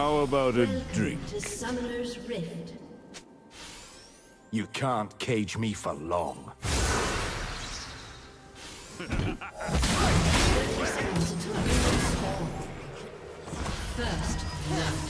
How about a Welcome drink? to Summoner's Rift. You can't cage me for long. 30 seconds until you spawn. First blood.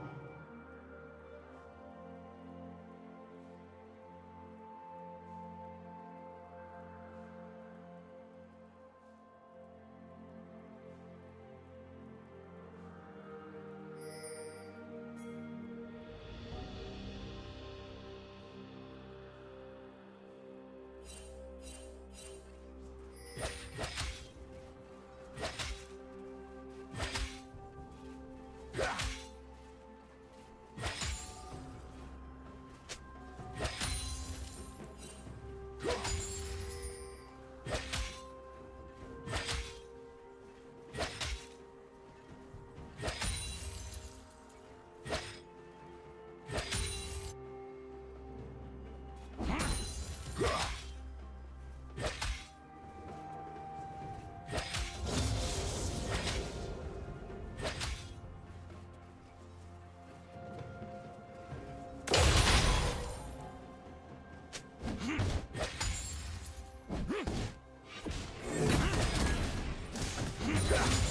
Yeah.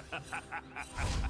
Red team has slain the dragon.